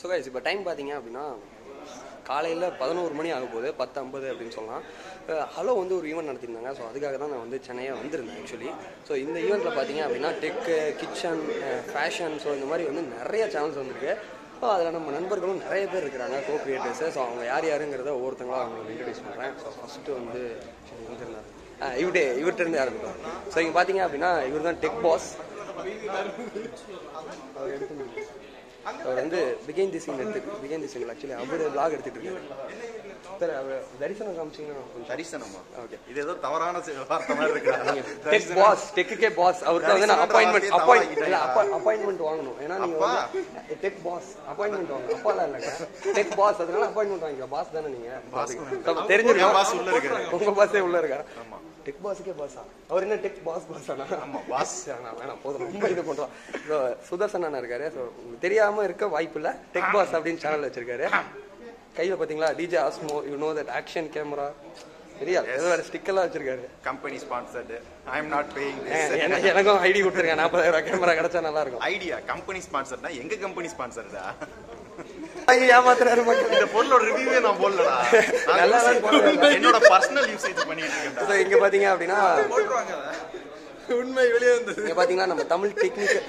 So guys இப்போ time பார்த்தீங்க அப்படின்னா காலையில் பதினோரு மணி ஆக போகுது பத்து ஐம்பது அப்படின்னு சொல்லலாம். ஹலோ வந்து ஒரு ஈவெண்ட் நடத்திருந்தாங்க. ஸோ அதுக்காக தான் நான் வந்து சென்னையாக வந்திருந்தேன் ஆக்சுவலி ஸோ இந்த ஈவெண்ட்டில் பார்த்தீங்க அப்படின்னா டெக்கு கிச்சன் ஃபேஷன் ஸோ இந்த மாதிரி வந்து நிறைய சேனல்ஸ் வந்திருக்கு. ஸோ அதில் நம்ம நண்பர்களும் நிறைய பேர் இருக்கிறாங்க கோ கிரியேட்டர்ஸு ஸோ அவங்க யார் யாருங்கிறத ஒவ்வொருத்தங்களா அவங்களுக்கு இன்ட்ரடியூஸ் பண்ணுறேன் ஸோ ஃபஸ்ட்டு வந்து சரி, எங்க இருந்தாரு இவர்கிட்ட இருந்து ஆரம்பிக்கும் ஸோ இங்கே பார்த்தீங்க அப்படின்னா இவர் தான் டெக் பாஸ் அவர் வந்து பிகைன் தி சீன் எடுத்து பிகைன் தி சீன் ஆக்சுவலி அவர் vlog எடுத்துட்டு இருக்காரு. சார் அவர் தரிசனம் காமிச்சிங்கன்னா கொஞ்சம் தரிசனமா? ஓகே. இது ஏதோ தவறான வார்த்தை மாதிரி இருக்கு. டெக் பாஸ் டெக்குக்கே பாஸ் அவருக்கு வந்து நான் அப்பாயின்மெண்ட் இல்ல அப்பாயின்மெண்ட் வாங்கணும். ஏன்னா நீங்க டெக் பாஸ் அப்பாயின்மெண்ட் வாங்கணும். அப்பாலாம் இல்லைங்க டெக் பாஸ் அதனால அப்பாயின்மெண்ட் வாங்கிக்கலாம் பாஸ் தானே நீங்க? என் தெரிஞ்சிருக்கோம் boss உள்ள இருக்காரு. உங்க பாஸே உள்ள இருக்காரு? டெக் பாஸுக்கே பாஸா அவர் என்ன டெக் பாஸ் பாஸானா ஆமா, boss. வேணாம் வேணாம் போதும். ரொம்ப இது பண்றோம். ஸோ சுதர்சன் அண்ணா இருக்காரு. ஸோ உங்களுக்கு தெரியாம இருக்க வாய்ப்பு இல்ல. டெக் பாஸ் அப்படின்னு சேனல் வச்சிருக்காரு. கையில பாத்தீங்களா? DJ Osmo you know that action camera சரியா ஏதோ வேற ஸ்டிக்கெல்லாம் வச்சிருக்காரு. Company sponsored I am not paying எனக்கும் ஐடி கொடுத்துருங்க. நாற்பதாயிரம் கேமரா கிடைச்சா நல்லா இருக்கும். ஐடியா கம்பெனி ஸ்பான்சர்னா எங்க கம்பெனி ஸ்பான்சர்டா ஏமாத்துறாரு மக்கள். இந்த பொருளோட ரிவ்யூவே நான் போடலடா. நான் நல்லா தான் போடுறேன். என்னோட பர்சனல் யூசேஜ் பண்ணிட்டு இங்க பாத்தீங்க அப்படின்னா உண்மை வெளியே வந்தது இங்க பாத்தீங்கன்னா நம்ம தமிழ் டெக்னிக்கல்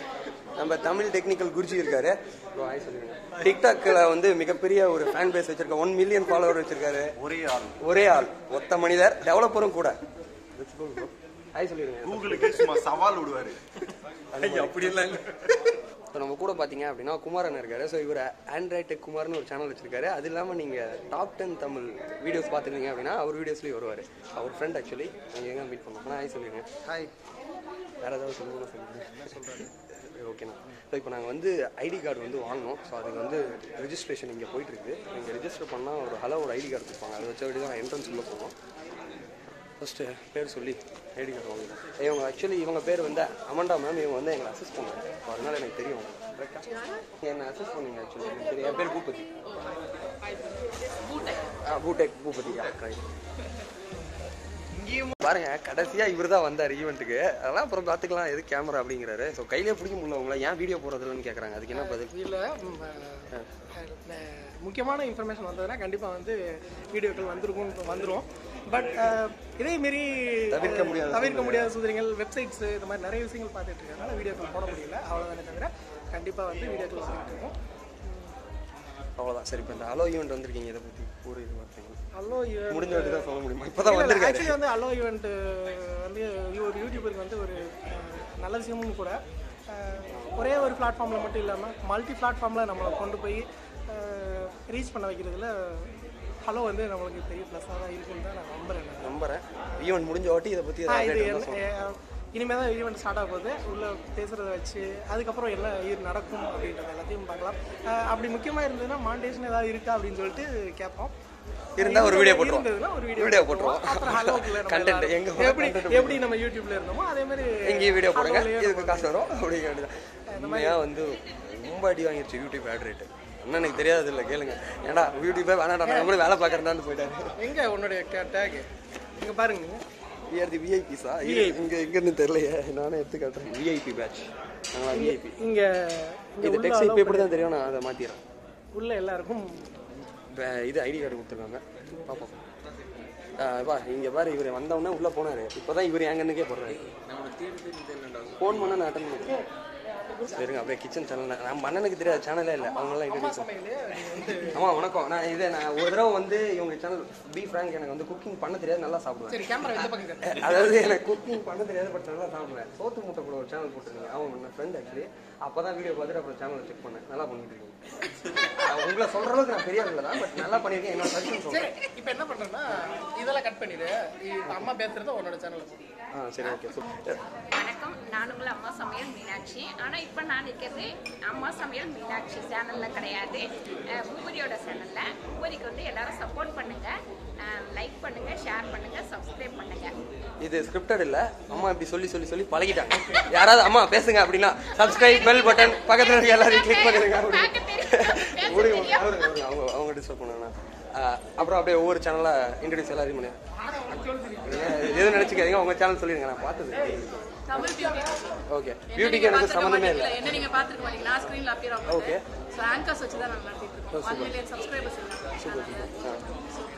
நம்ம தமிழ் டெக்னிக்கல் குருஜி இருக்காரு. டிக்டாக்ல வந்து மிகப்பெரிய ஒரு ஃபேன் பேஸ் வச்சிருக்க ஒன் மில்லியன் ஃபாலோவர் வச்சிருக்காரு. ஒரே ஆள். ஒரே ஆள். ஒத்த மனிதர் டெவலப்பரும் கூட. ஹாய் சொல்லிருங்க கூகுளுக்கு சும்மா சவால் விடுவாரு. அப்படி இல்ல. ஸோ நம்ம கூட பார்த்தீங்க அப்படின்னா குமாரன் இருக்காரு. ஸோ இவர் ஆண்ட்ராய்ட் டெக் குமார்னு ஒரு சேனல் வச்சிருக்காரு. அது இல்லாமல் நீங்கள் டாப் டென் தமிழ் வீடியோஸ் பார்த்துருந்தீங்க அப்படின்னா அவர் வீடியோஸ்லேயும் வருவார். அவர் ஃப்ரெண்ட் ஆக்சுவலி நீங்கள் எங்கே மீட் பண்ணோம். ஆனால் ஹாய் சொல்லிடுங்க. ஹாய் வேறு ஏதாவது சொல்லணும்னு சொல்லுங்கள் சொல்கிறேன் ஓகேண்ணா ஸோ இப்போ நாங்கள் வந்து ஐடி கார்டு வந்து வாங்கினோம் ஸோ அதுக்கு வந்து ரெஜிஸ்ட்ரேஷன் இங்கே போயிட்டுருக்கு. இங்கே ரெஜிஸ்டர் பண்ணால் ஒரு ஹலோ ஒரு ஐடி கார்டு கொடுப்பாங்க. அதை வச்ச தான் என்ட்ரன்ஸ் உள்ள போவோம். ஃபஸ்ட்டு பேர் சொல்லி ஐடி கார்டு வாங்கினோம் இவங்க ஆக்சுவலி இவங்க பேர் வந்து அமண்டா மேம் இவங்க வந்து எங்களை அசிஸ்ட் பண்ணாங்க. ஸோ அதனால எனக்கு தெரியும் கரெக்டாக என்னை அசிஸ்ட் பண்ணீங்க ஆக்சுவலி எனக்கு தெரியும். என் பேர் பூபதி. ஆ பூடெக் பூபதி. ரைட் பாருங்க கடைசியா இவர் தான் வந்தார் ஈவெண்ட்டுக்கு அதெல்லாம் அப்புறம் பார்த்துக்கலாம் எது கேமரா அப்படிங்கிறாரு. ஸோ கையிலே பிடிக்க முடியல உங்களை. ஏன் வீடியோ போடுறதுலன்னு கேட்குறாங்க அதுக்கு என்ன பதில்? இதில் முக்கியமான இன்ஃபர்மேஷன் வந்ததுன்னா கண்டிப்பாக வந்து வீடியோக்கள் வந்திருக்கும் வந்துடும் பட் இதே மாரி தவிர்க்க முடியாத தவிர்க்க முடியாத சூதனைகள் வெப்சைட்ஸ் இந்த மாதிரி நிறைய விஷயங்கள் பார்த்துட்டு இருக்கறனால வீடியோக்கள் போட முடியல. அவ்வளோதானே தவிர கண்டிப்பாக வந்து வீடியோக்கள் வந்துட்டு இருக்கும். அவ்வளோதான் சரி இப்போ இந்த ஹலோ ஈவெண்ட் வந்திருக்கீங்க இதை பற்றி ஒரு இது வார்த்தைங்க அல்லோ முடிஞ்ச வாட்டி தான் சொல்ல முடியுமா? இப்போ தான் ஆக்சுவலி வந்து அல்லோ ஈவெண்ட் வந்து ஒரு யூடியூபருக்கு வந்து ஒரு நல்ல விஷயமும் கூட. ஒரே ஒரு பிளாட்ஃபார்மில் மட்டும் இல்லாமல் மல்டி பிளாட்ஃபார்மில் நம்மளை கொண்டு போய் ரீச் பண்ண வைக்கிறதுல ஹலோ வந்து நம்மளுக்கு பெரிய ப்ளஸ்ஸாக தான் இருக்குன்னு தான் நான் நம்புறேன். நான். நம்புறேன். ஈவெண்ட் முடிஞ்ச வாட்டி இதை பற்றி ஆ, ஏதாவது இது update இருந்தா என்ன- சொல்லுங்க. அஹ், இனிமே தான் ஈவெண்ட் ஸ்டார்ட் ஆக போகுது. உள்ள பேசுகிறத வச்சு அதுக்கப்புறம் என்ன இது நடக்கும் அப்படின்றத எல்லாத்தையும் பார்க்கலாம். அப்படி முக்கியமாக இருந்ததுன்னா மாண்டேஷன் ஏதாவது இருக்கா அப்படின்னு சொல்லிட்டு கேட்போம். இருந்தா ஒரு வீடியோ போட்டுருவோம். ஒரு வீடியோ போட்டுருவோம். எல்லாரும் எங்க எப்படி எப்படி நம்ம யூடியூப்ல இருந்தோமோ அதே மாதிரி எங்கேயும் வீடியோ போடுங்க. இதுக்கு காசு வரும். அப்படிங்க வேண்டியதான் உண்மையாக வந்து ரொம்ப அடி வாங்கிருச்சு யூடியூப் ஆட் ரேட்டு அண்ணனுக்கு தெரியாது இல்லை கேளுங்க. ஏன்டா யூடியூபே வேணாடா நான் கூட வேலை பார்க்குறேன்னு போயிட்டாரு. எங்க உன்னுடைய டேக் இங்க பாருங்க விஆர் தி விஐபிஸா இங்கே எங்கன்னு தெரியலையே. நானே எடுத்து காட்டுறேன் விஐபி பேட்ச் நாங்களா விஐபி இங்க இது டெக்ஸ்ட் இப்போ எப்படி தான் தெரியும் நான் அதை மாற்றிடுறேன் உள்ள எல்லாருக்கும் இது ஐடி கார்டு கொடுத்துருக்காங்க. பார்ப்போம் பா இங்கே பாரு இவர் வந்தவொடனே உள்ளே போனார். இப்போ தான் இவர் எங்கன்னுக்கே போடுறாரு. ஃபோன் பண்ண நான் அட்டன் பண்ணுறேன் சரிங்க அப்படியே கிச்சன் சேனல் நம்ம அண்ணனுக்கு தெரியாத சேனலே இல்லை. அவங்களாம் இன்ட்ரடியூஸ் சமையலே நீங்க வந்து ஆமா வணக்கம். நான் இது நான் ஒரு தடவை வந்து இவங்க சேனல் பி ஃப்ராங்க் எனக்கு வந்து குக்கிங் பண்ண தெரியாது நல்லா சாப்பிடுவேன். அதாவது எனக்கு குக்கிங் பண்ண தெரியாது பட் நல்லா சாப்பிடுவேன். சோத்து முட்டை கூட ஒரு சேனல் போட்டிருந்தீங்க. அவன் என்ன ஃப்ரெண்ட் ஆக்சுவலி அப்பதான் வீடியோ பார்த்துட்டு அப்புறம் சேனலை செக் பண்ணேன். நல்லா பண்ணிட்டு இருக்கீங்க. உங்களை சொல்ற அளவுக்கு நான் பெரிய இல்லை தான் பட் நல்லா பண்ணியிருக்கேன் என்னோட சஜஷன் சொல்றேன். சரி இப்போ என்ன பண்றேன்னா இதெல்லாம் கட் பண்ணிடு. அம்மா பேசுறத உன்னோட சேனல்ல ஆ சரி ஓகே வணக்கம் நான் உங்கள் அம்மா சமையல் மீனாட்சி. ஆனால் இப்போ நான் இருக்கிறது அம்மா சமையல் மீனாட்சி சேனலில் கிடையாது. அஹ் பூபதியோட சேனலில். பூபதிக்கு வந்து எல்லாரும் சப்போர்ட் பண்ணுங்கள் லைக் பண்ணுங்கள் ஷேர் பண்ணுங்கள் சப்ஸ்கிரைப் பண்ணுங்கள் இது ஸ்கிரிப்டட் இல்ல. அம்மா இப்படி சொல்லி சொல்லி சொல்லி பழகிட்டாங்க யாராவது அம்மா பேசுங்க அப்படின்னா சப்ஸ்கிரைப் பெல் பட்டன் பக்கத்துல இருக்க எல்லாரையும் கிளிக் அவரு- அவங்க அவங்க டிஸ்டர்ப் பண்ணாங்க அப்புறம் அப்படியே ஒவ்வொரு சேனலா இன்ட்ரடியூஸ் எல்லாரையும் பண்ணி எது நினைச்சுக்காதீங்க உங்க சேனல் சொல்லிடுங்க. நான் பார்த்தது. தமிழ் பியூட்டி ஓகே பியூட்டிக்கு எனக்கு சம்மந்தமே இல்லை. என்ன நீங்க பாத்துருக்க மாட்டீங்க நான் ஸ்கிரீன்ல அப்பியர் ஆகும் Okay. ஸோ ஆங்கர்ஸ் வச்சு தான் நாங்கள் நடத்திட்டு இருக்கோம். ஒன் மில்லியன் சப்ஸ்கிரைபர்ஸ் இருக்காங்க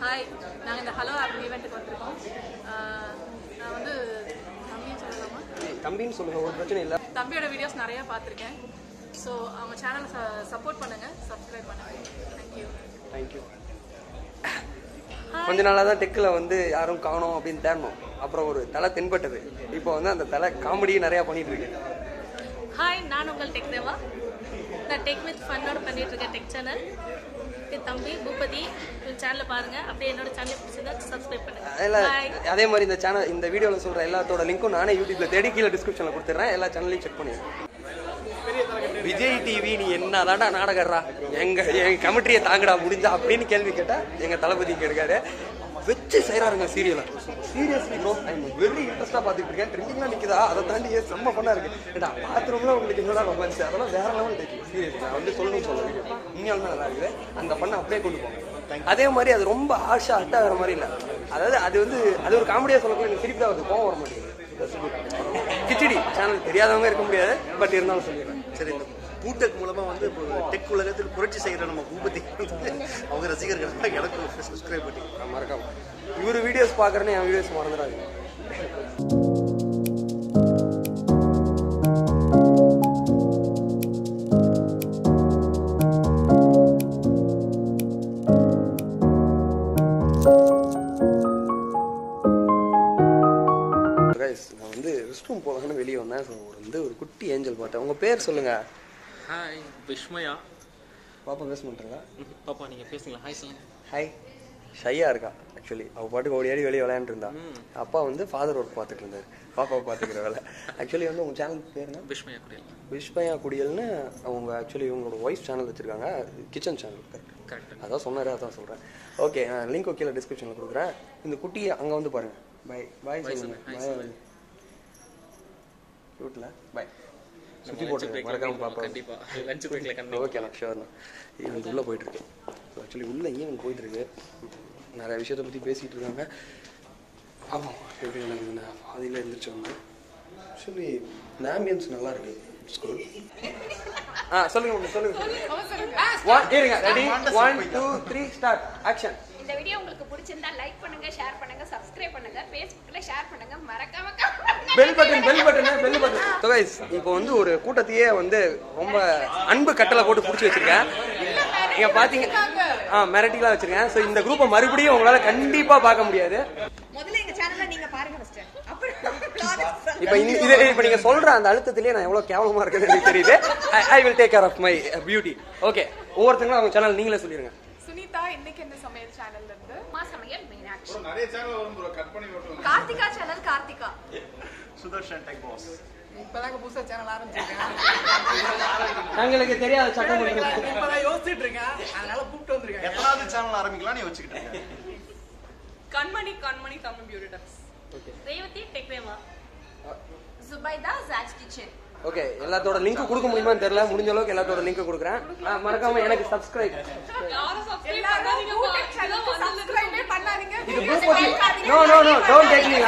ஹாய் நாங்கள் இந்த ஹலோ ஆப் ஈவெண்ட்டுக்கு வந்திருக்கோம். நான் வந்து தம்பின்னு சொல்லலாமா? தம்பின்னு சொல்லுங்க. ஒரு பிரச்சனை இல்லை. தம்பியோட வீடியோஸ் நிறைய பார்த்துருக்கேன். ஸோ அவங்க சேனலை சப்போர்ட் பண்ணுங்க. சப்ஸ்கிரைப் பண்ணுங்க. தேங்க்யூ தேங்க்யூ கொஞ்ச நாளாக தான் டெக்கில் வந்து யாரும் காணோம் அப்படின்னு தேடணும். அப்புறம் ஒரு தலை தென்பட்டது. இப்போ வந்து அந்த தலை காமெடியும் நிறையா பண்ணிட்டு இருக்கு ஹாய் நான் உங்கள் டெக் தேவா. நான் டெக் வித் ஃபன்னோட பண்ணிட்டு இருக்கேன் டெக் சேனல். தம்பி பூபதி சேனலை பாருங்க. அப்படியே என்னோட சேனலை பிடிச்சிருந்தா சப்ஸ்கிரைப் பண்ணுங்க. அதில் பாய் அதே மாதிரி இந்த சேனல் இந்த வீடியோவில் சொல்கிற எல்லாத்தோட லிங்க்கும் நானே யூடியூப்ல தேடி கீழே டிஸ்கிரிப்ஷனில் கொடுத்துட்றேன். எல்லா சேனலையும் செக் பண்ணிடுறேன். விஜய் டிவி நீ என்ன தாண்டா நாடகர்றா எங்க என் கமிட்டியை தாங்கடா முடிஞ்சா அப்படின்னு கேள்வி கேட்டா எங்க தளபதி கேட்காரு வச்சு செய்கிறாருங்க சீரியலை சீரியஸ்லி ப்ரோ ஐ வெரி இன்ட்ரெஸ்டாக பார்த்துட்டு இருக்கேன். ட்ரெண்டிங்லாம் நிற்குதா அதை தாண்டி ஏன் செம்ம பண்ணா இருக்கு. ஏடா பாத்ரூம்ல உங்களுக்கு என்னடா ரொமான்ஸ் அதெல்லாம் வேற லெவல் டேக்கு சீரியஸ் நான் வந்து சொல்லணும்னு சொல்ல வீடியோ உண்மையாலுமே நல்லா இருக்குது. அந்த பண்ணை அப்படியே கொண்டு போங்க. அதே மாதிரி அது ரொம்ப ஆஷா அட்டா வேற மாதிரி இல்லை. அதாவது அது வந்து அது ஒரு காமெடியாக சொல்லக்குள்ள எனக்கு சிரிப்பு தான் வருது. கோவம் வர மாட்டேங்குது. கிச்சடி சேனல் தெரியாதவங்க இருக்க முடியாது. பட் இருந்தாலும் சொல்லிடுறேன். சரி பூட்டெக் மூலமா வந்து இப்போ டெக் உலகத்தில் புரட்சி செய்கிற நம்ம பூபதி அவங்க ரசிகர்கள் எனக்கு சப்ஸ்கிரைப் பண்ணி. மறக்காம. இவர் வீடியோஸ் பார்க்குறேன்னு என் வீடியோஸ் மறந்துடாது பார்த்தேன் உங்கள் பேர் சொல்லுங்கள் ஹாய் விஷ்மயா பாப்பா பேச மாட்டேங்களா. பாப்பா நீங்க பேசுங்களா ஹாய் சொல்லுங்க. ஹாய் ஷையா இருக்கா ஆக்சுவலி அவள் பாட்டுக்கு ஓடி ஆடி வெளியே விளையாண்டு இருந்தா அப்பா வந்து ஃபாதர் ஒர்க் பார்த்துட்டு இருந்தாரு பாப்பாவை பார்த்துக்கிற வேலை. ஆக்சுவலி வந்து உங்கள் சேனல் பேர் என்ன? விஷ்மயா குடியல். விஷ்பயா குடியல்னு அவங்க ஆக்சுவலி இவங்களோட ஒய்ஃப் சேனல் வச்சுருக்காங்க. கிச்சன் சேனல் கரெக்ட் அதான் சொன்னாரு அதான் சொல்கிறேன் ஓகே லிங்க் கீழே டிஸ்கிரிப்ஷனில் கொடுக்குறேன். இந்த குட்டியை அங்கே வந்து பாருங்க. பை பாய் சொல்லுங்க. பாய் க்யூட்டில் பை சுற்றி போட்டுருக்கேன் மறக்காம பாப்பா. கண்டிப்பா. லஞ்ச் பிரேக்ல கண்டிப்பா. ஓகேண்ணா ஷோர்ண்ணா ஈவெண்ட் உள்ளே போயிட்டுருக்கு. ஆக்சுவலி உள்ளே ஈவெண்ட் போயிட்டுருக்கு. நிறைய விஷயத்தை பற்றி பேசிகிட்டு இருக்காங்க. ஆமாம் எப்படி நடக்குதுண்ணா பாதியில் எழுந்திரிச்சோம்னா ஆக்சுவலி இந்த ஆம்பியன்ஸ் நல்லா இருக்கு ஸ்கூல் ஆ சொல்லுங்க சொல்லுங்க. சொல்லுங்க. ஒன் இருங்க ready one two three start action இந்த வீடியோ உங்களுக்கு பிடிச்சிருந்தா லைக் பண்ணுங்க ஷேர் பண்ணுங்க சப்ஸ்கிரைப் பண்ணுங்க ஃபேஸ்புக்ல ஷேர் பண்ணுங்க. மறக்காம. Bell button bell button bell button guys இப்போ வந்து ஒரு கூட்டத்தையே வந்து ரொம்ப அன்பு கட்டளை போட்டு பிடிச்சி வச்சிருக்கேன். இங்க பாத்தீங்க ஆ மிரட்டிலாம் வச்சிருக்கேன். ஸோ இந்த குரூப்பை மறுபடியும் உங்களால கண்டிப்பா பார்க்க முடியாது. முதல்ல எங்க சேனல்ல நீங்க பாருங்க ஃபர்ஸ்ட் இப்போ இது இப்போ நீங்க சொல்ற அந்த அழுத்தத்திலேயே நான் எவ்வளவு கேவலமா இருக்குன்னு எனக்கு தெரியுது. I will take care of my beauty okay ஒவ்வொருத்தங்களும் அவங்க சேனல் நீங்களே சொல்லிருங்க. சுனிதா இன்னைக்கு என்ன சமையல் சேனல்ல இருந்து அம்மா சமையல் மீனாட்சி நிறைய சேனல் வரும் ப்ரோ கட் பண்ணி விட்டுருங்க Karthika channel Karthika. Sudarshan tech boss இப்பதாங்க புதுசா சேனல் ஆரம்பிச்சிருக்கேன். எங்களுக்கு தெரியாத சட்டம் இப்பதான் யோசிச்சுட்டு இருக்கேன். அதனால கூப்பிட்டு வந்திருக்கேன். எத்தனாவது சேனல் ஆரம்பிக்கலாம் நீ வச்சுக்கிட்டு Kanmani Kanmani Tamil beauty talks Revathi tech Deva Zubaida jacks kitchen okay எல்லாத்தோட லிங்க் கொடுக்க முடியுமான்னு தெரியல. முடிஞ்ச அளவுக்கு எல்லாத்தோட லிங்க் கொடுக்குறேன். மறக்காம எனக்கு சப்ஸ்கிரைப் இது Boopathi no no no don't take me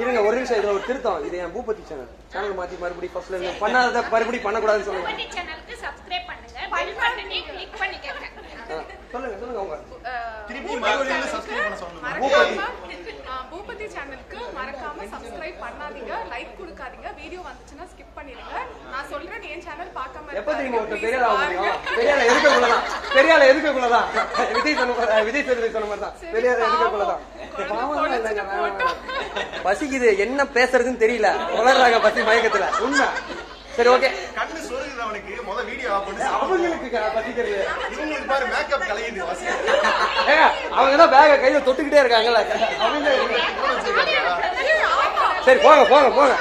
இருங்க ஒரு நிமிஷம். இதுல ஒரு திருத்தம். இது என் பூபதி சேனல் சேனல் மாத்தி மறுபடியும் ஃபர்ஸ்ட்ல இருந்து பண்ணாததை மறுபடியும் பண்ணக்கூடாதுன்னு சொல்லுங்க. பூபதி சேனலுக்கு சப்ஸ்கிரைப் பண்ணுங்க. பெல் பட்டனையும் கிளிக் பண்ணிக்கோங்க. ஆ, சொல்லுங்க சொல்லுங்க அவங்க திருப்பி மறுபடியும் சப்ஸ்கிரைப் பண்ண ஆ, பூபதி மறக்காம சப்ஸ்கிரைப் பண்ணாதீங்க லைக் கொடுக்காதீங்க வீடியோ வந்துச்சுன்னா ஸ்கிப் பண்ணிடுங்க. நான் சொல்றேன் என் சேனல் பார்க்காம எப்ப தெரியுமா ஒருத்தர் Please பெரியாள் ஆக பாருங்க. முடியும் பெரியால எதுக்குள்ளதான் பெரியால எதுக்குள்ளதான் விஜய் சொன்ன விஜய் சேதுபதி சொன்ன மாதிரி தான் பெரியால பாவம். எதுக்குள்ளதான் பாவம் இல்லைங்க. பசிக்குது என்ன பேசுறதுன்னு தெரியல. வளர்றாங்க பசி மயக்கத்துல. உண்மை. சரி ஓகே. கண்ணு சொருகுது அவனுக்கு. முத வீடியோ ஆஃப் பண்ணி. அவங்களுக்கு தெரியல இவங்களுக்கு பாரு மேக்கப் கலையுது. அவங்க தான் பேக கையில தொட்டுக்கிட்டே இருக்காங்கல்ல. அவங்க சரி போங்க போங்க போங்க.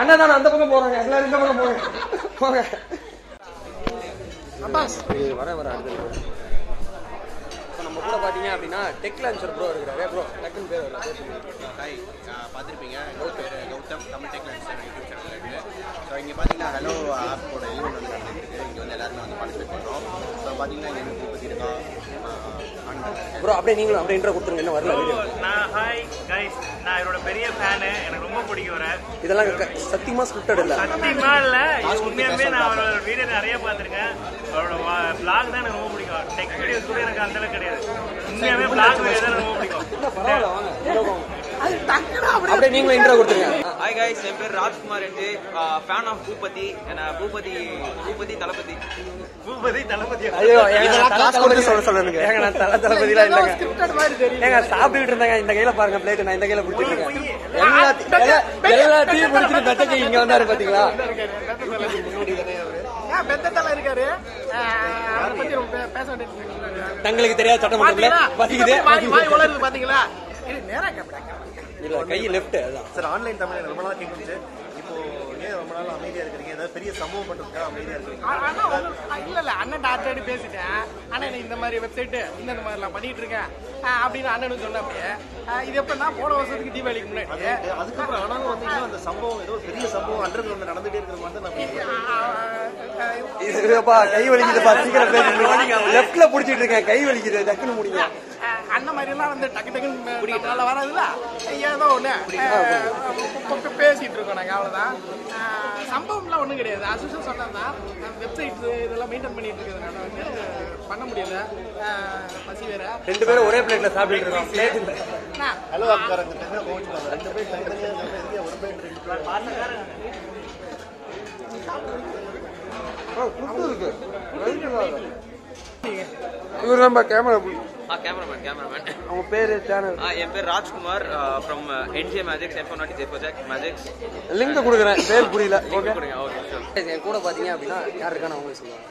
அண்ணா தானே அந்த பக்கம் போறாங்க. எல்லாரும் இந்த பக்கம் போங்க. போங்க. வர வர அடுத்தது இப்போ நம்ம கூட பார்த்தீங்க அப்படின்னா டெக் லான்ச்சர் ப்ரோ இருக்கிறாரு. ப்ரோ டக்குன்னு பேர் வரல பேர். ஹாய் பார்த்துருப்பீங்க. Gautham Gautham Tamil tech launcher YouTube channel இருக்குது ஸோ இங்கே பார்த்தீங்கன்னா ஹலோ ஆப்போட ஈவெண்ட் வந்து நடந்துருக்கு இங்கே வந்து எல்லாருமே வந்து பார்ட்டிசிபேட் பண்ணுறோம் ஸோ பார்த்தீங்கன்னா இதுதான் ப்ரோ அப்படியே நீங்களும் அப்படியே இன்ட்ரோ கொடுத்துருங்க இன்னும் வரல நான் ஹாய் கைஸ் நான் இவரோட பெரிய ஃபேனு எனக்கு ரொம்ப பிடிக்கும் வர இதெல்லாம் சத்தியமா ஸ்கிரிப்டட் இல்ல. சத்தியமா இல்ல. இது உண்மையாலுமே நான் அவரோட வீடியோ நிறைய பார்த்திருக்கேன். அவரோட பிளாக் தான் எனக்கு ரொம்ப பிடிக்கும். டெக் வீடியோஸ் கூட எனக்கு அந்த அளவுக்கு கிடையாது. உண்மையாவே பிளாக் வீடியோ தான் எனக்கு ரொம்ப பிடிக்கும். அப்படியே நீங்களும் இன்ட்ரோ கொடுத்துருங்க. ஹாய் கைஸ் என் பேர் ராஜ்குமார் என்று ஃபேன் ஆஃப் பூபதி என்ன பூபதி பூபதி தளபதி. பூபதி தளபதி. ஐயோ சொல்ல சொல்லுங்க. ஏங்க நான் தல தளபதிலாம் இல்லைங்க. ஏங்க சாப்பிட்டுட்டு இருந்தாங்க இந்த கையில பாருங்க பிளேட் நான் இந்த கையில பிடிச்சிட்டு இருக்கேன். எல்லாத்தையும் எல்லா- எல்லாத்தையும் பிடிச்சிட்டு பெத்தக்கு இங்க வந்தாரு பாத்தீங்களா? இருக்காரு. பத்தி தங்களுக்கு தெரியாத சட்டமன்றத்துல பாத்தீங்களா? வசிக்குது பாத்தீங்களா? இது நேரா கேப்படாங்க இல்ல கை லெஃப்ட் அதான். சார் ஆன்லைன் தமிழ் ரொம்ப நாள் கேட்டுச்சு இப்போ ஏன் ரொம்ப நாள் அமைதியா இருக்கிறீங்க? ஏதாவது பெரிய சம்பவம் பண்றதுக்காக அமைதியா ஆ, இல்ல இல்ல அண்ணன் ஆல்ரெடி பேசிட்டேன். எனக்கு இந்த மாதிரி வெப்சைட் இந்த மாதிரி நான் பண்ணிட்டு இருக்கேன். அப்படின்னு அண்ணனுக்கு சொன்னப்பே இது எப்படின்னா போன வருஷத்துக்கு தீபாவளிக்கு முன்னாடி. அதுக்கப்புறம் ஆனாலும் வந்து இன்னும் அந்த சம்பவம் ஏதோ ஒரு பெரிய சம்பவம் அண்டர் நடந்துட்டே இருக்கிற மாதிரி நான். இதுப்பா கை வலிக்குதுப்பா சீக்கிரம் பேசுங்க லெஃப்ட்ல புடிச்சிட்டு இருக்கேன் கை வலிக்குது டக்குன்னு முடிங்க. அண்ணன் மாதிரி எல்லாம் வந்து டக்கு டக்குன்னு பிடிக்கிறதுனால வராதுல்ல? ஏதோ ஒண்ணு. பேசிட்டு இருக்கோம் நாங்க அவ்வளவுதான். சம்பவம்லாம் ஒண்ணும் கிடையாது. அசுஷம் சொன்னதுதான் வெப்சைட் இதெல்லாம் மெயின்டைன் பண்ணிட்டு இருக்கிறதுனால வந்து பண்ண முடியல. பசி வேற. ரெண்டு பேரும் ஒரே பிளேட்ல சாப்பிட்டு இருக்கோம் பிளேட் ஹலோ அக்காரங்க ரெண்டு பேர் தனித்தனியா இருக்காங்க எதுக்கு ஒரு ரெண்டு பேர் இவர் நம்ம கேமரா ஆ கேமராமேன் கேமராமேன் அவங்க பேரு சேனல் ஆ என் பேர் Rajkumar from NJ magics F naughty J project magics link கொடுக்குறேன். பேர் புரியல. ஓகே கொடுங்க ஓகே என் கூட பாத்தீங்க அப்படின்னா யார் இருக்கான்னு அவங்களே சொல்லுவாங்க.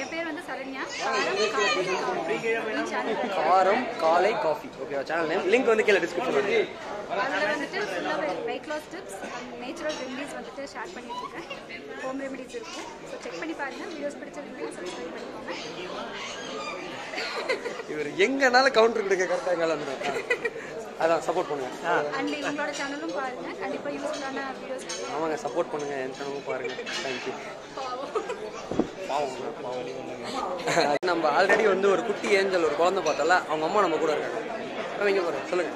என் பேர் வந்து சரண்யா. காரம் காலை காரம் காலை coffee okay channel name link வந்து கீழே டிஸ்கிரிப்ஷன் இருக்கு அதில் வந்துட்டு ஃபுல்லாக weight loss tips and natural remedies வந்துட்டு ஷேர் பண்ணிட்டு இருக்கேன் ஹோம் ரெமடிஸ் இருக்கும் ஸோ செக் பண்ணி பாருங்க. வீடியோஸ் பிடிச்சிருந்தீங்க சப்ஸ்கிரைப் பண்ணிக்கோங்க. இவர் எங்கனாலும் கவுண்டர் கொடுக்க கரெக்டாக கலந்துடும் அதான் சப்போர்ட் பண்ணுங்க. அண்ட் இவங்களோட சேனலும் பாருங்க. கண்டிப்பாக யூஸ்ஃபுல்லான வீடியோஸ் ஆமாங்க சப்போர்ட் பண்ணுங்க. என் சேனலும் பாருங்க. தேங்க்யூ நம்ம ஆல்ரெடி வந்து ஒரு குட்டி ஏஞ்சல் ஒரு குழந்தை பார்த்தல அவங்க அம்மா நம்ம கூட இருக்காங்க. இங்க பாருங்க சொல்லுங்க.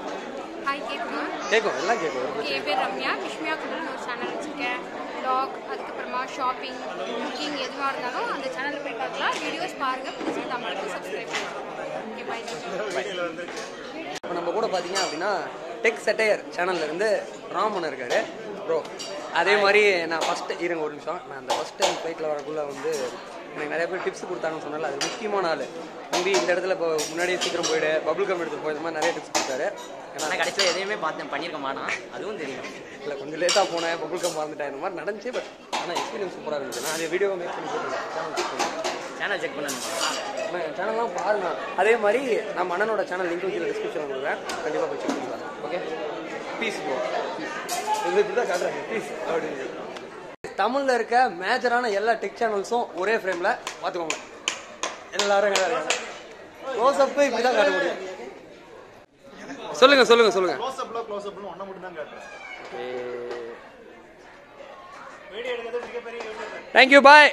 ஹாய் கேட்குமா கேட்கும் எல்லாம் கேட்கும் என் பேர் ரம்யா விஷ்மியா குடல்னு ஒரு சேனல் வச்சுருக்கேன். ப்ளாக் அதுக்கப்புறமா ஷாப்பிங் குக்கிங் எதுவாக இருந்தாலும் அந்த சேனலில் போய் பார்க்கலாம். வீடியோஸ் பாருங்கள் பிடிச்சிருந்தா மட்டும் சப்ஸ்கிரைப் பாய் இப்போ நம்ம கூட பார்த்தீங்க அப்படின்னா டெக் செட்டையர் சேனல்ல இருந்து ராமன் இருக்காரு. ப்ரோ அதே மாதிரி நான் ஃபர்ஸ்ட் இருங்க ஒரு நிமிஷம். நான் அந்த ஃபர்ஸ்ட் டைம் ஃப்ளைட்டில் வரக்குள்ள வந்து எனக்கு நிறைய பேர் டிப்ஸ் கொடுத்தாங்கன்னு சொன்னால அது முக்கியமான ஆள். தம்பி இந்த இடத்துல இப்போ முன்னாடியே சீக்கிரம் போயிடு பபுள் கம் எடுத்து போய் இந்த மாதிரி நிறைய டிப்ஸ் கொடுத்தாரு. ஆனால் கடைசியில் எதையுமே பார்த்து பண்ணியிருக்க மாட்டான். அதுவும் தெரியும். இல்லை கொஞ்சம் லேட்டாக போனேன் பபுள் கம் மறந்துட்டேன் இந்த மாதிரி நடந்துச்சு பட் ஆனால் எக்ஸ்பீரியன்ஸ் சூப்பராக இருந்துச்சு. நான் அது வீடியோ மேக் பண்ணி போட்டுருக்கேன். சேனல் செக் என் சேனல்லாம் பாருங்க. அதே மாதிரி நம்ம அண்ணனோட சேனல் லிங்க் கீழே டிஸ்கிரிப்ஷன் கொடுக்குறேன். கண்டிப்பாக போய் செக் பண்ணி பாருங்க. ஓகே பீஸ் ப்ரோ இது இப்படி தான் காட்டுறாங்க. பீஸ் அப்படின்னு தமிழில் இருக்க மேஜரான எல்லா டெக் சேனல்ஸும் ஒரே ஃப்ரேமில் பார்த்துக்கோங்க. எல்லாரும் க்ளோஸ் அப் இப்படி தான் காட்ட முடியும். சொல்லுங்க சொல்லுங்க சொல்லுங்க. க்ளோஸ் அப்ல க்ளோஸ் ஒண்ண மட்டும் தான் காட்டுறேன் தேங்க்யூ பாய்